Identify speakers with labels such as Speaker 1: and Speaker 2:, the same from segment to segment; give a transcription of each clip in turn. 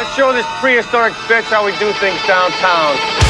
Speaker 1: Let's show this prehistoric bitch how we do things downtown.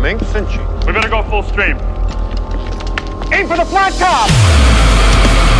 Speaker 1: Nimble little minx.
Speaker 2: We better go full stream.
Speaker 1: Aim for the flat top!